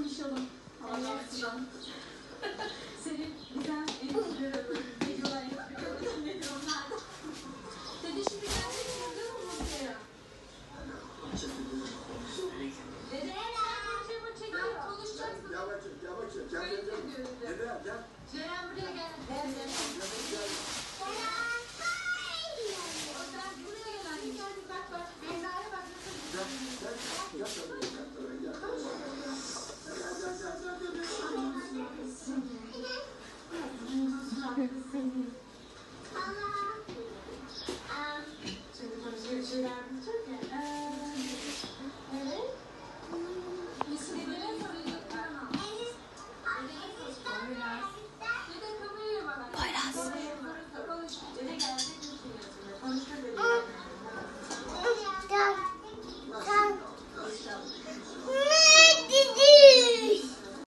konuşalım. Allah'ım. Senin bir tane videolar yapıyoruz. Ne diyorlar? Dedi şimdi ben de çıkıyorum buraya. Dede konuşma çekiyor. Konuşacaksın. Gel bakayım gel bakayım. Gel gel gel. Dede gel. Ceren buraya gel. Gel gel. Gel gel. Gel, gel, gel, gel, gel, gel, gel. Um, 지금 점심시간 초대는